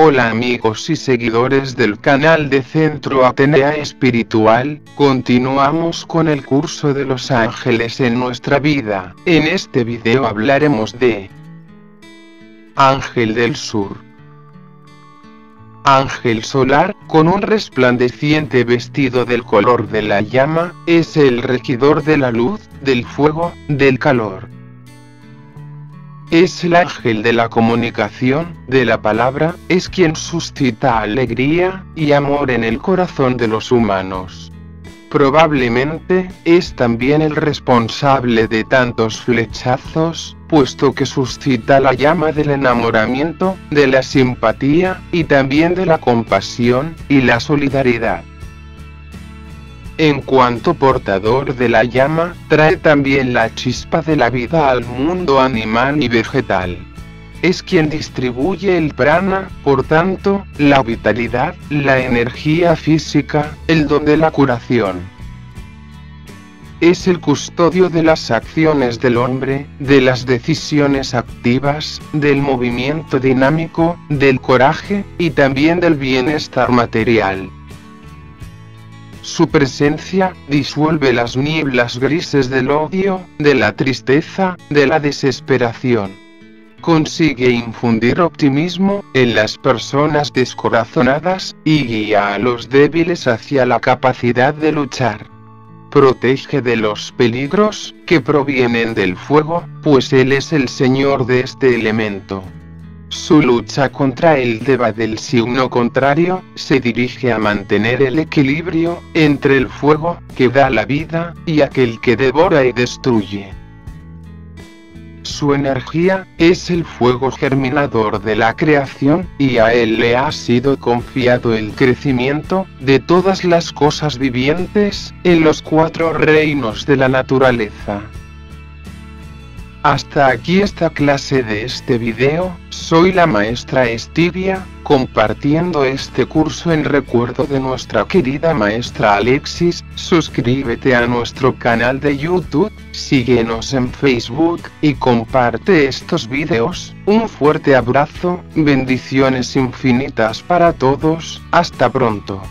Hola amigos y seguidores del canal de Centro Atenea Espiritual, continuamos con el curso de los ángeles en nuestra vida. En este video hablaremos de Ángel del Sur. Ángel solar, con un resplandeciente vestido del color de la llama, es el regidor de la luz, del fuego, del calor es el ángel de la comunicación, de la palabra, es quien suscita alegría y amor en el corazón de los humanos. Probablemente, es también el responsable de tantos flechazos, puesto que suscita la llama del enamoramiento, de la simpatía, y también de la compasión, y la solidaridad. En cuanto portador de la llama, trae también la chispa de la vida al mundo animal y vegetal. Es quien distribuye el prana, por tanto, la vitalidad, la energía física, el don de la curación. Es el custodio de las acciones del hombre, de las decisiones activas, del movimiento dinámico, del coraje, y también del bienestar material. Su presencia disuelve las nieblas grises del odio, de la tristeza, de la desesperación. Consigue infundir optimismo en las personas descorazonadas y guía a los débiles hacia la capacidad de luchar. Protege de los peligros que provienen del fuego, pues Él es el Señor de este elemento. Su lucha contra el Deva del signo contrario se dirige a mantener el equilibrio entre el fuego, que da la vida, y aquel que devora y destruye. Su energía es el fuego germinador de la creación, y a él le ha sido confiado el crecimiento de todas las cosas vivientes en los cuatro reinos de la naturaleza. Hasta aquí esta clase de este video, soy la maestra Estivia, compartiendo este curso en recuerdo de nuestra querida maestra Alexis, suscríbete a nuestro canal de YouTube, síguenos en Facebook, y comparte estos videos, un fuerte abrazo, bendiciones infinitas para todos, hasta pronto.